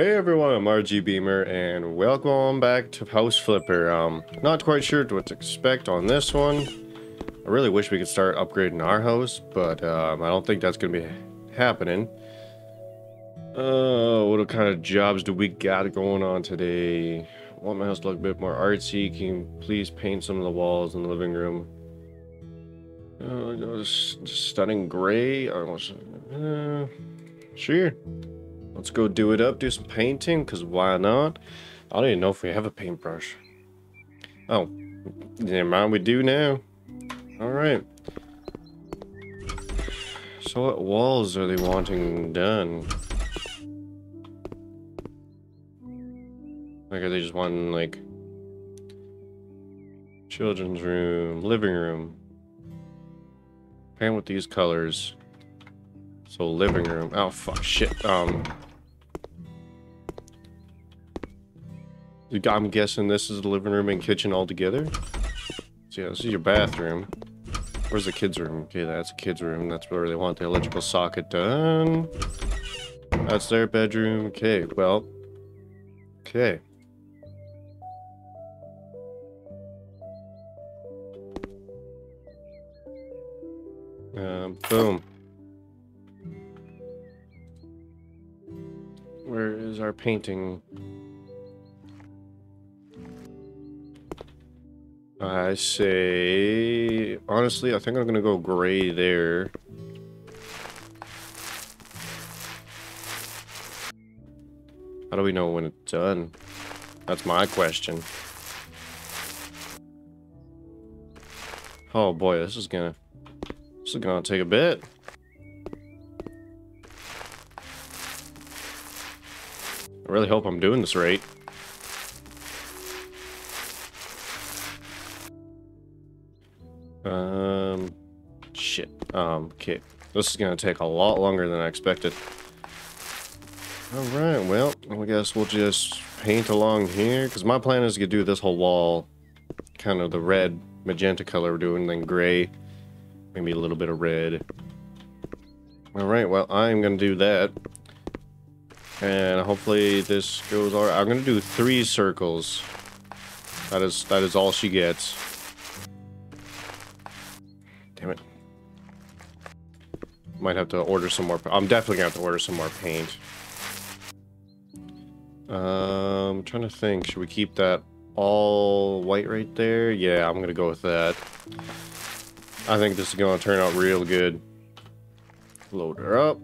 Hey everyone, I'm RGBeemer and welcome back to House Flipper. Um, not quite sure what to expect on this one. I really wish we could start upgrading our house, but um, I don't think that's going to be happening. Uh, what kind of jobs do we got going on today? I want my house to look a bit more artsy. Can you please paint some of the walls in the living room? Uh, stunning gray. I Uh, sure. Let's go do it up, do some painting, because why not? I don't even know if we have a paintbrush. Oh, never mind, we do now. Alright. So what walls are they wanting done? Like, are they just wanting, like, children's room, living room? Paint with these colors. So living room. Oh fuck shit. Um I'm guessing this is the living room and kitchen all together. So yeah, this is your bathroom. Where's the kids' room? Okay, that's a kids' room. That's where they want the electrical socket done. That's their bedroom. Okay, well. Okay. Um, boom. Where is our painting? I say, honestly, I think I'm gonna go gray there. How do we know when it's done? That's my question. Oh boy, this is gonna, this is gonna take a bit. I really hope I'm doing this right. Um, shit. Um, okay. This is gonna take a lot longer than I expected. Alright, well, I guess we'll just paint along here, because my plan is to do this whole wall kind of the red, magenta color we're doing, then gray, maybe a little bit of red. Alright, well, I'm gonna do that. And hopefully this goes alright. I'm gonna do three circles. That is that is all she gets. Damn it. Might have to order some more. I'm definitely gonna have to order some more paint. Um, I'm trying to think. Should we keep that all white right there? Yeah, I'm gonna go with that. I think this is gonna turn out real good. Load her up.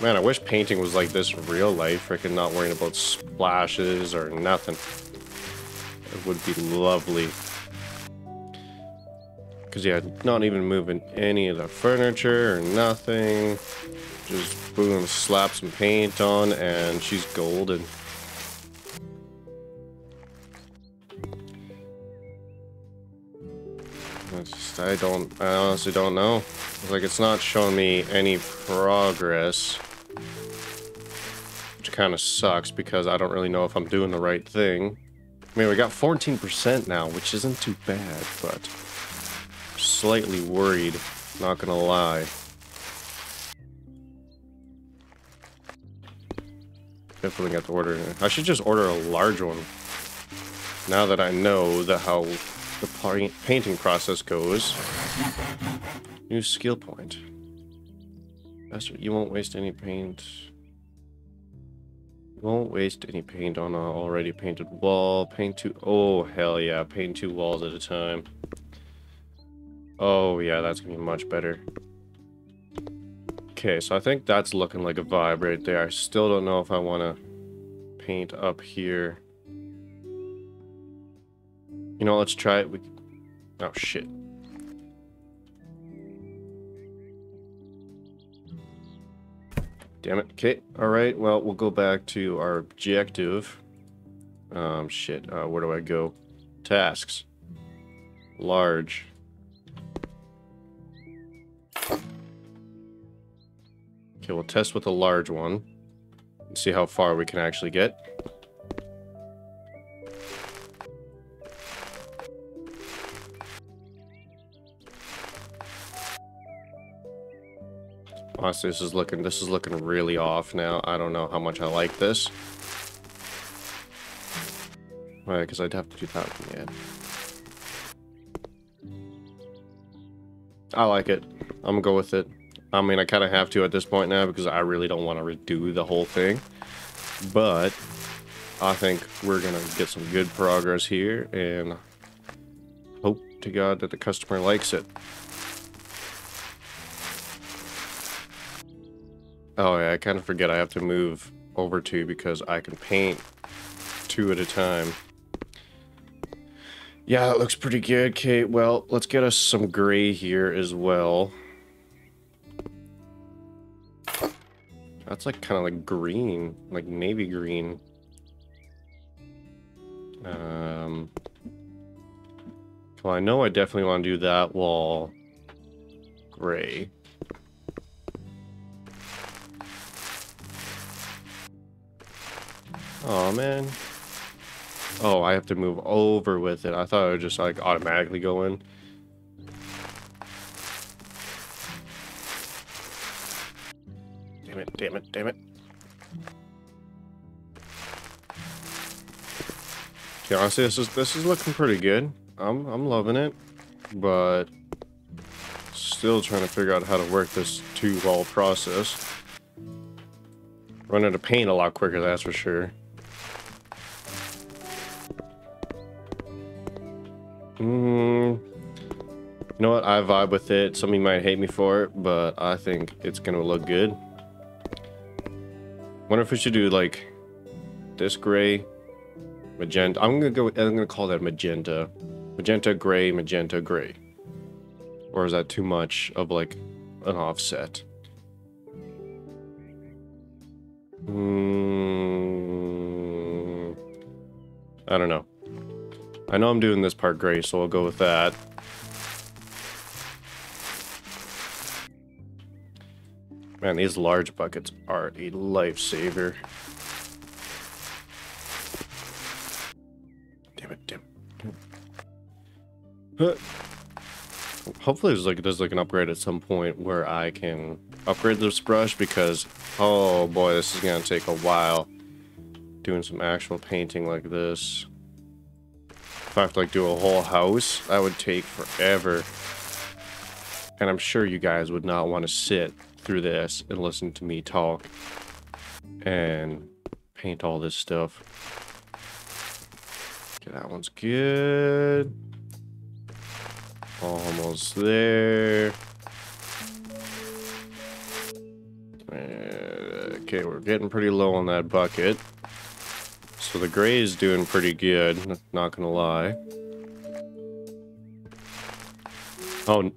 Man, I wish painting was like this in real life. Freaking not worrying about splashes or nothing. It would be lovely. Because, yeah, not even moving any of the furniture or nothing. Just, boom, slap some paint on, and she's golden. Just, I don't, I honestly don't know. It's like, it's not showing me any progress. Which kind of sucks, because I don't really know if I'm doing the right thing. I mean, we got 14% now, which isn't too bad, but slightly worried, not gonna lie. Definitely got to order. I should just order a large one. Now that I know that how the painting process goes. New skill point. You won't waste any paint. Won't waste any paint on an already painted wall. Paint two. Oh hell yeah! Paint two walls at a time. Oh, yeah, that's gonna be much better. Okay, so I think that's looking like a vibe right there. I still don't know if I want to paint up here. You know, let's try it. We... Oh, shit. Damn it. Okay, alright, well, we'll go back to our objective. Um, shit, uh, where do I go? Tasks. Large. Okay, we'll test with a large one. And see how far we can actually get. Oh, Honestly, this is looking this is looking really off now. I don't know how much I like this. Right, because I'd have to do that. Yeah. I like it. I'm gonna go with it. I mean, I kind of have to at this point now because I really don't want to redo the whole thing. But I think we're gonna get some good progress here and hope to God that the customer likes it. Oh yeah, I kind of forget I have to move over two because I can paint two at a time. Yeah, it looks pretty good, Kate. Well, let's get us some gray here as well. That's like kind of like green, like navy green. Um, well, I know I definitely want to do that wall gray. Oh man. Oh, I have to move over with it. I thought it would just like automatically go in. Damn it, damn it, damn it. Okay, honestly, this is this is looking pretty good. I'm I'm loving it, but still trying to figure out how to work this two wall process. Run out paint a lot quicker, that's for sure. Mm, you know what? I vibe with it. Some of you might hate me for it, but I think it's gonna look good. Wonder if we should do like this gray, magenta. I'm gonna go. I'm gonna call that magenta, magenta gray, magenta gray. Or is that too much of like an offset? Hmm. I don't know. I know I'm doing this part gray, so I'll go with that. Man, these large buckets are a lifesaver. Damn it, damn it. Hopefully there's like there's like an upgrade at some point where I can upgrade this brush because oh boy, this is gonna take a while doing some actual painting like this. I have to like do a whole house, that would take forever. And I'm sure you guys would not want to sit through this and listen to me talk and paint all this stuff. Okay, that one's good. Almost there. Uh, okay, we're getting pretty low on that bucket. So the gray is doing pretty good, not gonna lie. Oh,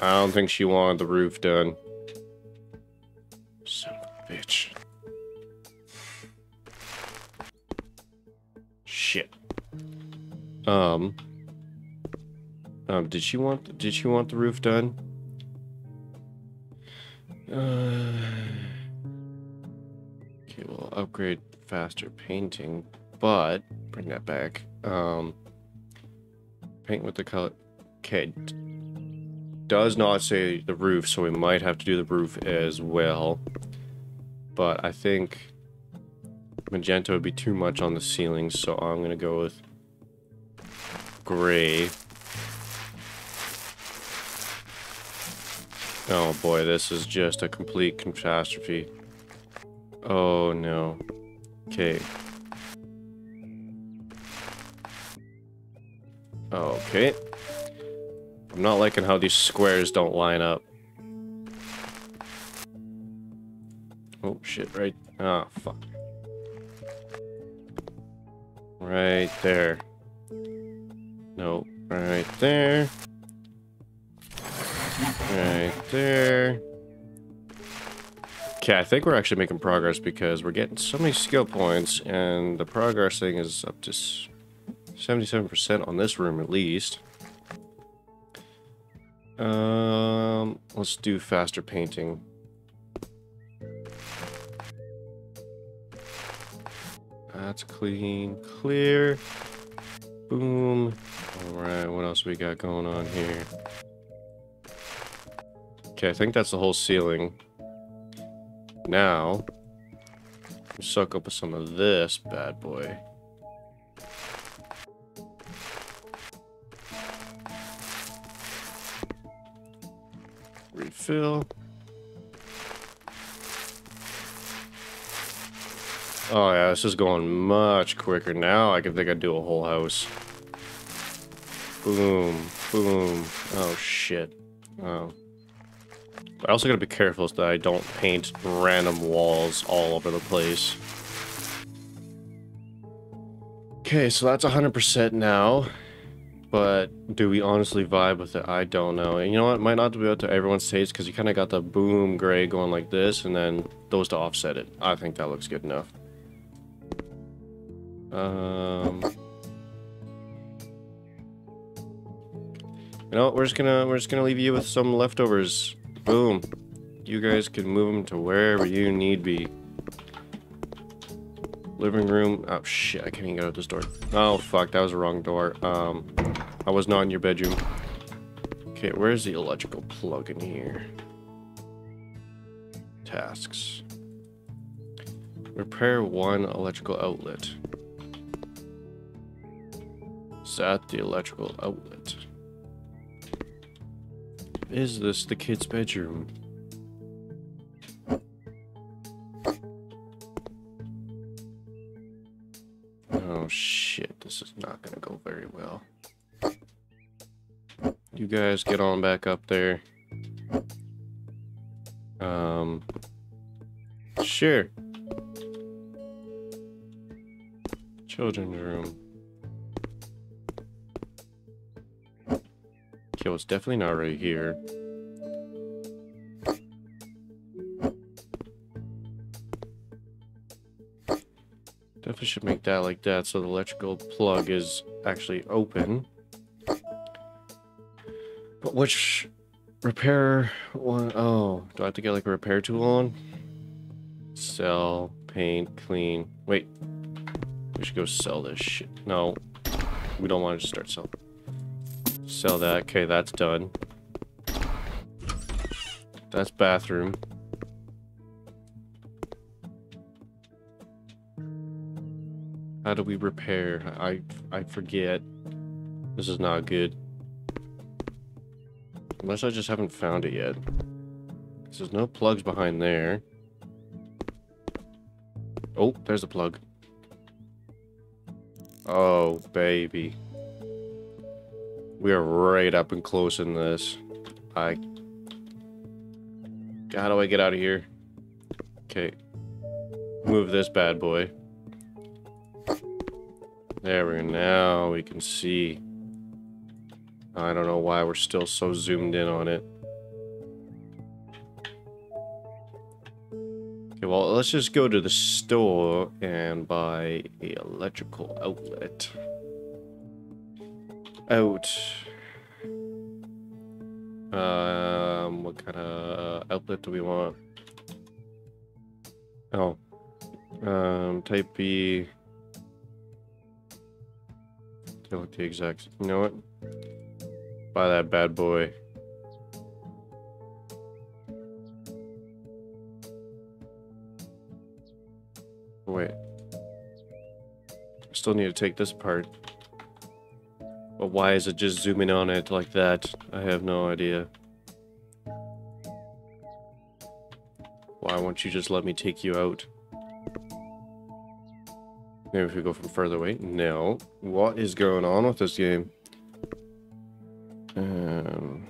I don't think she wanted the roof done. Son bitch. Shit. Um. Um, did she want, did she want the roof done? Uh, upgrade faster painting, but bring that back. Um, paint with the color. Okay, does not say the roof, so we might have to do the roof as well. But I think magenta would be too much on the ceiling, so I'm gonna go with gray. Oh boy, this is just a complete catastrophe. Oh no. Okay. Okay. I'm not liking how these squares don't line up. Oh shit, right? Ah, oh, fuck. Right there. Nope. right there. Right there. Okay, I think we're actually making progress because we're getting so many skill points and the progress thing is up to 77% on this room at least. Um, let's do faster painting. That's clean, clear. Boom. Alright, what else we got going on here? Okay, I think that's the whole ceiling. Now, suck up some of this bad boy. Refill. Oh yeah, this is going much quicker now. I can think I'd do a whole house. Boom, boom. Oh shit. Oh. I also gotta be careful so that I don't paint random walls all over the place. Okay, so that's 100% now. But do we honestly vibe with it? I don't know. And you know what? Might not be up to everyone's taste because you kind of got the boom gray going like this and then those to offset it. I think that looks good enough. Um... You know, we're just gonna we're just gonna leave you with some leftovers Boom. You guys can move them to wherever you need be. Living room. Oh, shit. I can't even get out this door. Oh, fuck. That was the wrong door. Um, I was not in your bedroom. Okay, where's the electrical plug in here? Tasks. Repair one electrical outlet. That the electrical outlet? Is this the kid's bedroom? Oh shit, this is not gonna go very well. You guys get on back up there. Um, sure. Children's room. Well, it's definitely not right here. Definitely should make that like that so the electrical plug is actually open. But which repair one? Oh, do I have to get like a repair tool on? Sell, paint, clean. Wait, we should go sell this shit. No, we don't want to start selling. Sell that. Okay, that's done. That's bathroom. How do we repair? I I forget. This is not good. Unless I just haven't found it yet. There's no plugs behind there. Oh, there's a plug. Oh, baby. We are right up and close in this. I... How do I get out of here? Okay. Move this bad boy. There we go. Now we can see. I don't know why we're still so zoomed in on it. Okay, well, let's just go to the store and buy a electrical outlet out. Um, what kind of outlet do we want? Oh, um, type B. Look the exact. You know what? Buy that bad boy. Wait. I still need to take this apart. But why is it just zooming on it like that? I have no idea. Why won't you just let me take you out? Maybe if we go from further away? No. What is going on with this game? Um,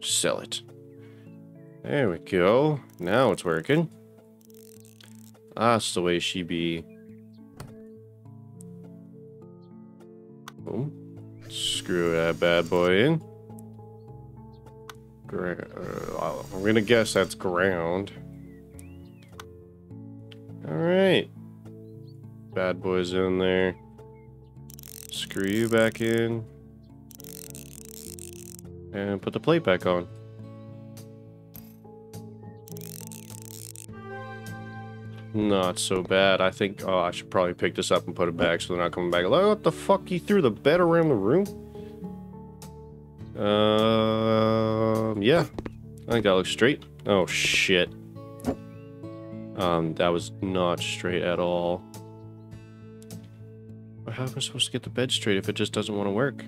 sell it. There we go. Now it's working. That's the way she be. Screw that bad boy in. Gra uh, I'm gonna guess that's ground. Alright. Bad boy's in there. Screw you back in. And put the plate back on. Not so bad. I think, oh, I should probably pick this up and put it back so they're not coming back. Like, what the fuck? You threw the bed around the room? Um, yeah. I think that looks straight. Oh, shit. Um, that was not straight at all. How am I supposed to get the bed straight if it just doesn't want to work?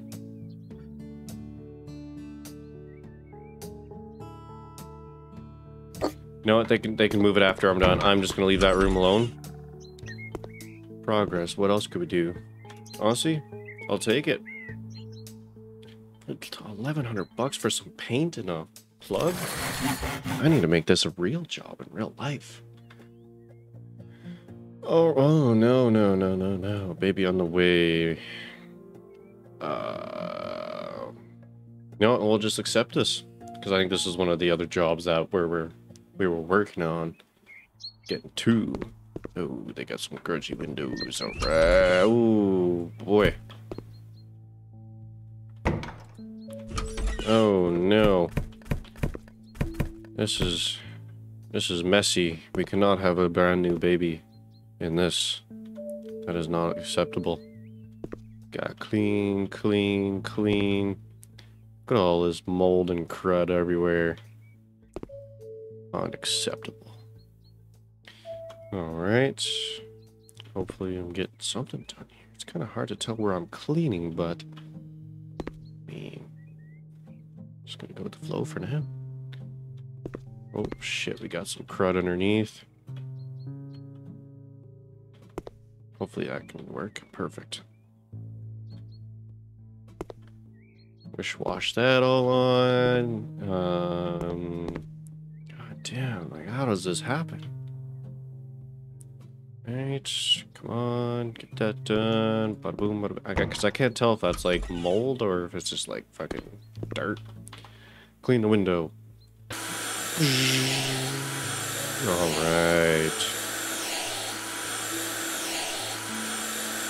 You know what? They can they can move it after I'm done. I'm just gonna leave that room alone. Progress. What else could we do? Honestly, I'll take it. Eleven hundred bucks for some paint and a plug. I need to make this a real job in real life. Oh, oh no, no, no, no, no, baby on the way. Uh, you know what? We'll just accept this because I think this is one of the other jobs that where we're we were working on getting two. Oh, they got some grudgy windows. Alright. Oh, boy. Oh, no. This is... This is messy. We cannot have a brand new baby in this. That is not acceptable. Got clean, clean, clean. Look at all this mold and crud everywhere. Unacceptable. Alright. Hopefully I'm getting something done here. It's kind of hard to tell where I'm cleaning, but... I mean... Just gonna go with the flow for now. Oh shit, we got some crud underneath. Hopefully that can work. Perfect. Wish wash that all on. Um, damn, like, how does this happen? Right, come on, get that done. Bada boom, bada boom. I because I can't tell if that's like mold or if it's just like fucking dirt. Clean the window. Alright.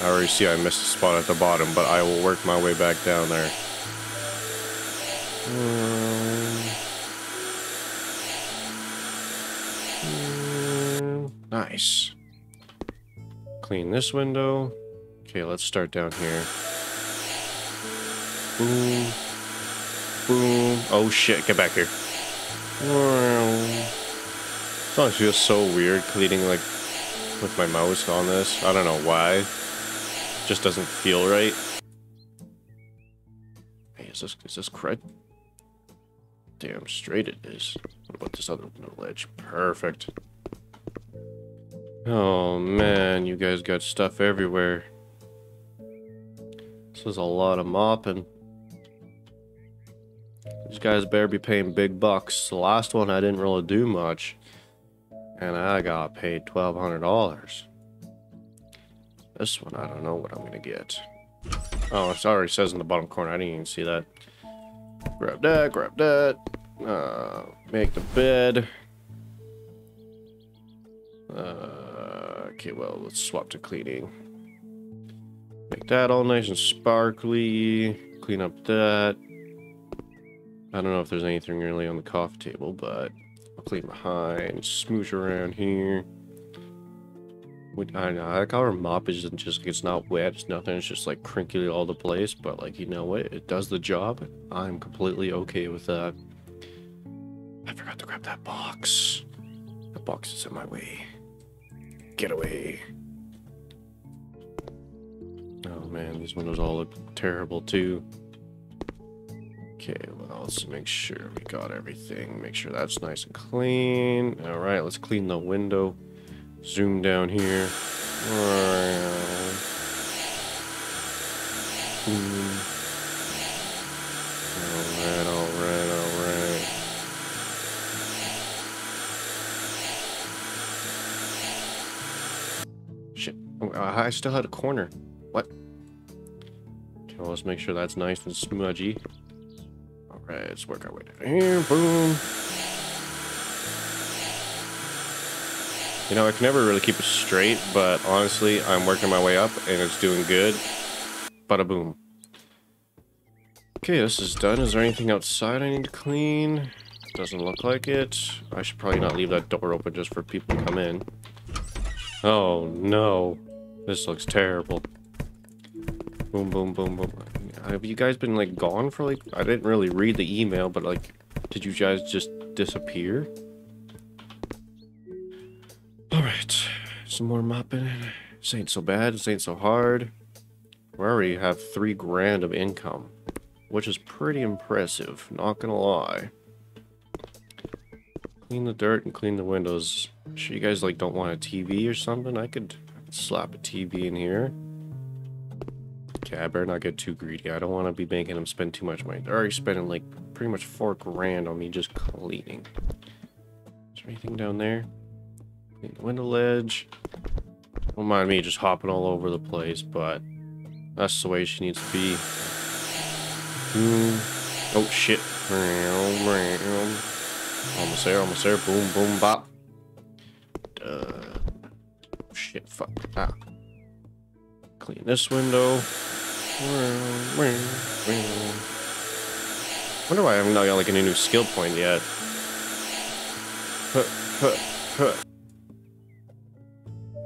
I already see I missed a spot at the bottom, but I will work my way back down there. Um, Nice. Clean this window. Okay, let's start down here. Boom. Boom. Oh shit, get back here. It's always feels so weird cleaning like with my mouse on this. I don't know why. It just doesn't feel right. Hey, is this is this crud? Damn straight it is. What about this other ledge? Perfect. Oh man, you guys got stuff everywhere. This is a lot of mopping. These guys better be paying big bucks. The last one I didn't really do much. And I got paid $1,200. This one, I don't know what I'm going to get. Oh, it already says in the bottom corner. I didn't even see that. Grab that, grab that. Uh, make the bed. Uh, Okay, well, let's swap to cleaning. Make that all nice and sparkly. Clean up that. I don't know if there's anything really on the coffee table, but I'll clean behind, smoosh around here. I know, how our mop isn't just, it's not wet, it's nothing, it's just like crinkly all the place, but like, you know what, it does the job. I'm completely okay with that. I forgot to grab that box. The box is in my way. Get away. Oh man, these windows all look terrible too. Okay, well, let's make sure we got everything. Make sure that's nice and clean. All right, let's clean the window. Zoom down here. All right, all right, all right. Shit, oh, uh, I still had a corner. What? Okay, well, let's make sure that's nice and smudgy. Alright, let's work our way down here. Boom. You know, I can never really keep it straight, but honestly, I'm working my way up and it's doing good. Bada boom. Okay, this is done. Is there anything outside I need to clean? Doesn't look like it. I should probably not leave that door open just for people to come in. Oh no. This looks terrible. Boom, boom, boom, boom. Have you guys been like gone for like, I didn't really read the email, but like, did you guys just disappear? Alright, some more mopping. This ain't so bad, this ain't so hard. We already have three grand of income, which is pretty impressive, not gonna lie. Clean the dirt and clean the windows. Sure you guys like don't want a TV or something? I could slap a TV in here. Okay, I better not get too greedy. I don't want to be making them spend too much money. They're already spending like pretty much four grand on me just cleaning. Is there anything down there? Window ledge. Don't mind me just hopping all over the place, but that's the way she needs to be. Mm. Oh shit. Almost there, almost there. Boom, boom, bop. Uh, shit, fuck. Ah. Clean this window. Wonder why I haven't got like a new skill point yet.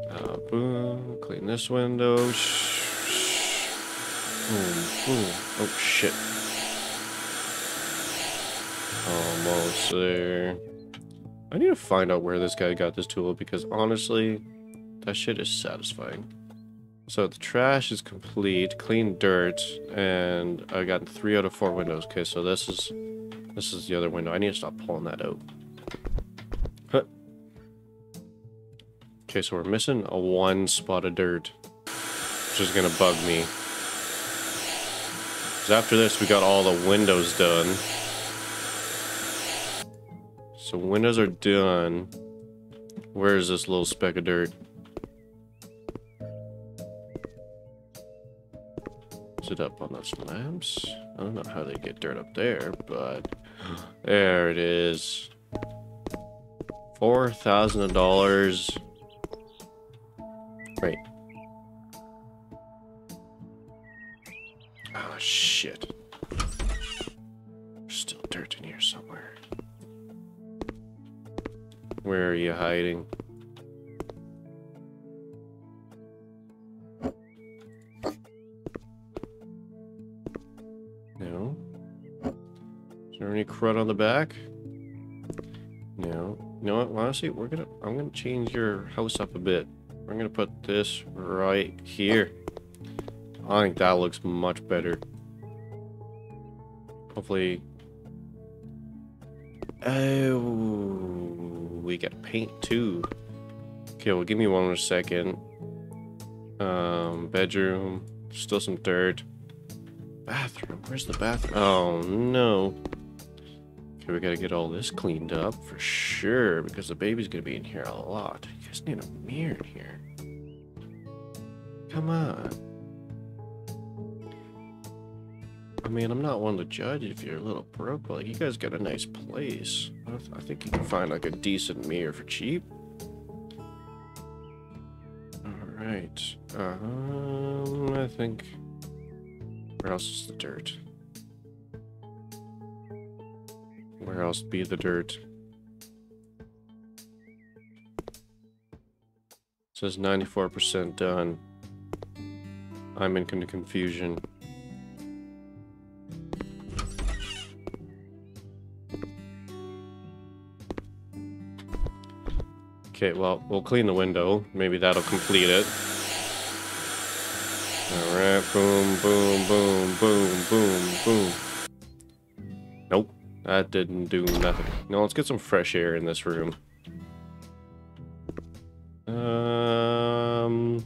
Uh, boom. Clean this window. Boom, boom. Oh shit. Almost there. I need to find out where this guy got this tool because honestly, that shit is satisfying. So the trash is complete, clean dirt, and I got three out of four windows. Okay, so this is this is the other window. I need to stop pulling that out. Okay, so we're missing a one spot of dirt, which is gonna bug me. Because after this, we got all the windows done. So windows are done. Where is this little speck of dirt? It up on those lamps? I don't know how they get dirt up there, but there it is. Four thousand dollars. Right. Oh shit. There's still dirt in here somewhere. Where are you hiding? Crud on the back? No. You know what? Honestly, we're gonna. I'm gonna change your house up a bit. I'm gonna put this right here. I think that looks much better. Hopefully. Oh we got paint too. Okay, well, give me one more second. Um, bedroom, still some dirt. Bathroom, where's the bathroom? Oh, no. Okay, we gotta get all this cleaned up for sure, because the baby's gonna be in here a lot. You guys need a mirror in here. Come on. I mean, I'm not one to judge if you're a little broke, but like, you guys got a nice place. I think you can find like a decent mirror for cheap. Alright. Um, I think... Where else is the dirt? Where else be the dirt? It says 94% done. I'm in confusion. Okay, well, we'll clean the window. Maybe that'll complete it. Alright, boom, boom, boom, boom, boom, boom. That didn't do nothing. Now let's get some fresh air in this room. Um,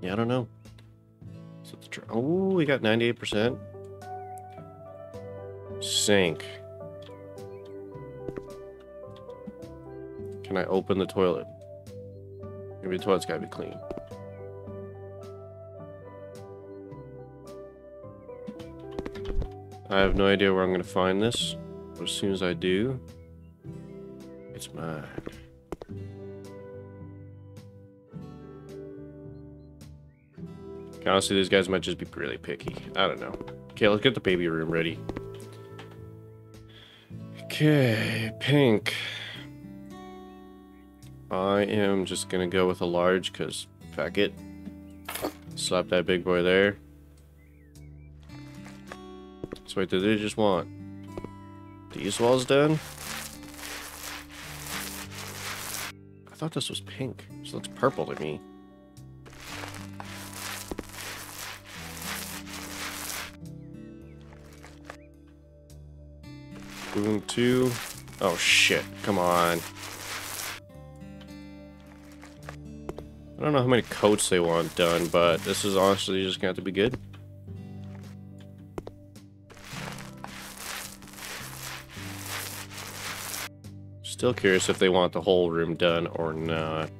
yeah, I don't know. So oh, we got 98%. Sink. Can I open the toilet? Maybe the toilet's gotta be clean. I have no idea where I'm gonna find this, but as soon as I do, it's mine. Honestly, these guys might just be really picky. I don't know. Okay, let's get the baby room ready. Okay, pink. I am just gonna go with a large because fuck it. Slap that big boy there. So wait, did they just want these walls done? I thought this was pink. This looks purple to me. Boom two. Oh shit, come on. I don't know how many coats they want done, but this is honestly just gonna have to be good. Still curious if they want the whole room done or not.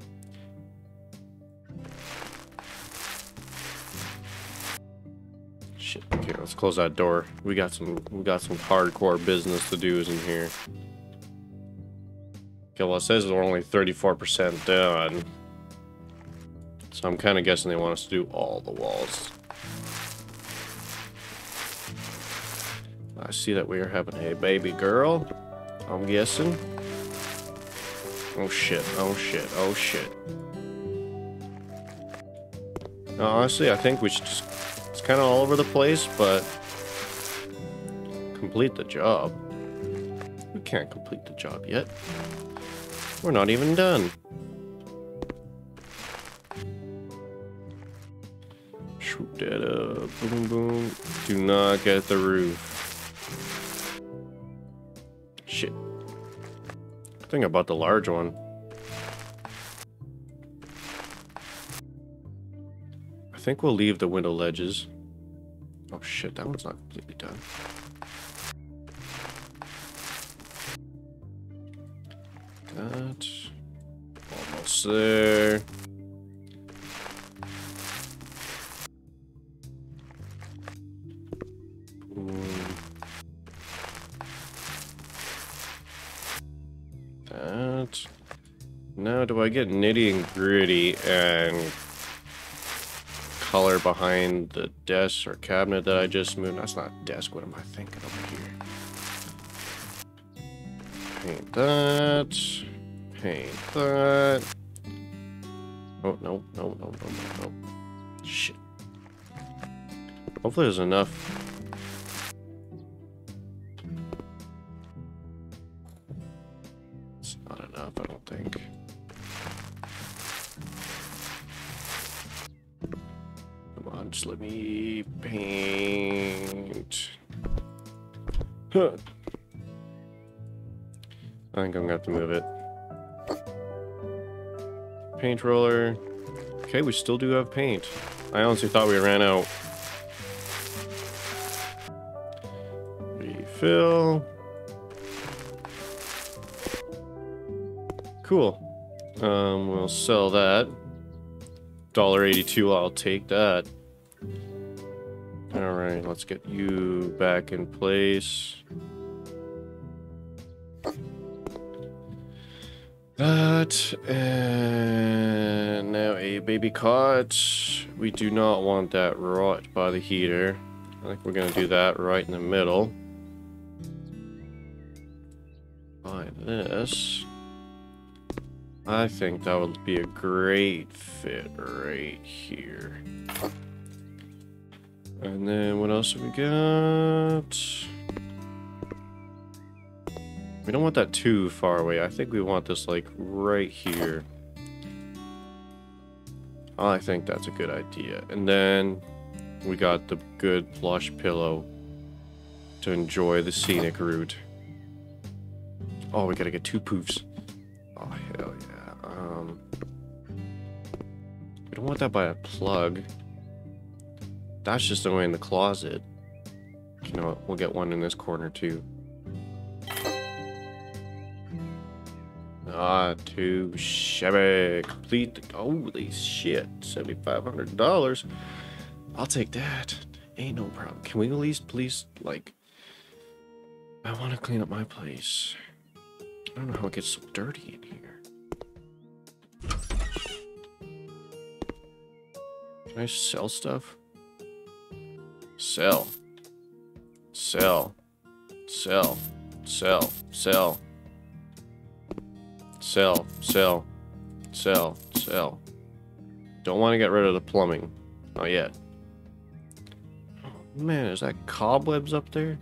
Shit. Okay, let's close that door. We got some we got some hardcore business to do in here. Okay, well it says we're only 34% done. So I'm kind of guessing they want us to do all the walls. I see that we are having a baby girl. I'm guessing. Oh shit, oh shit, oh shit. No, honestly, I think we should just... It's kind of all over the place, but... Complete the job. We can't complete the job yet. We're not even done. Shoot that up. Boom, boom. Do not get the roof. I about the large one. I think we'll leave the window ledges. Oh shit, that one's not completely done. That. Almost there. I get nitty and gritty and color behind the desk or cabinet that I just moved? That's not desk. What am I thinking over here? Paint that. Paint that. Oh, no, no, no, no, no, no. Shit. Hopefully there's enough. Let me paint. Huh. I think I'm gonna have to move it. Paint roller. Okay, we still do have paint. I honestly thought we ran out. Refill. Cool. Um, we'll sell that. $1.82, I'll take that. Let's get you back in place. That, and now a baby cot. We do not want that right by the heater. I think we're gonna do that right in the middle. By this. I think that would be a great fit right here. And then what else have we got? We don't want that too far away. I think we want this like right here. I think that's a good idea. And then we got the good plush pillow to enjoy the scenic route. Oh, we gotta get two poofs. Oh, hell yeah. Um, we don't want that by a plug. That's just the way in the closet. You know what? We'll get one in this corner too. Not too shabby. Complete. Holy shit. $7,500. I'll take that. Ain't no problem. Can we at least, please, like... I want to clean up my place. I don't know how it gets so dirty in here. Can I sell stuff? Sell. Sell. Sell. Sell. Sell. Sell. Sell. Sell. Sell. Don't want to get rid of the plumbing. Not yet. Oh, man, is that cobwebs up there?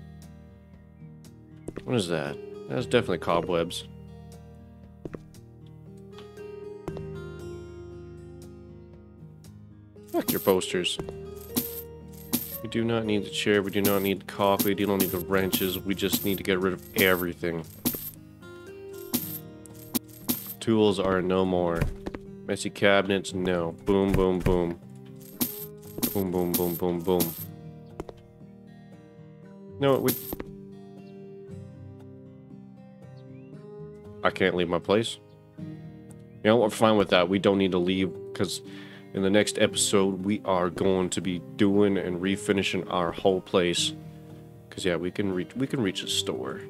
What is that? That's definitely cobwebs. Fuck your posters. We do not need the chair, we do not need coffee, we do not need the wrenches, we just need to get rid of everything. Tools are no more. Messy cabinets, no. Boom, boom, boom. Boom, boom, boom, boom, boom. No, we... I can't leave my place. You know, we're fine with that. We don't need to leave, because in the next episode, we are going to be doing and refinishing our whole place. Because, yeah, we can reach we can reach a store.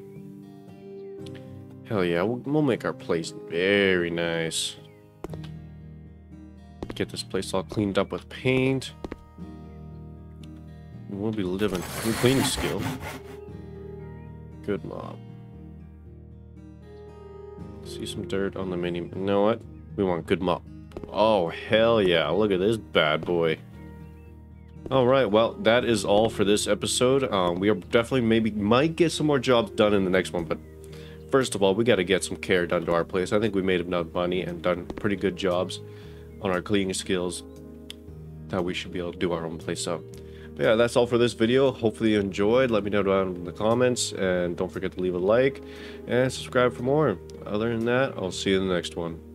Hell yeah, we'll, we'll make our place very nice. Get this place all cleaned up with paint. We'll be living. New cleaning skill. Good mop. See some dirt on the mini. You know what? We want good mop. Oh, hell yeah. Look at this bad boy. Alright, well, that is all for this episode. Um, we are definitely maybe might get some more jobs done in the next one, but first of all, we got to get some care done to our place. I think we made enough money and done pretty good jobs on our cleaning skills that we should be able to do our own place up. But yeah, that's all for this video. Hopefully you enjoyed. Let me know down in the comments. And don't forget to leave a like and subscribe for more. Other than that, I'll see you in the next one.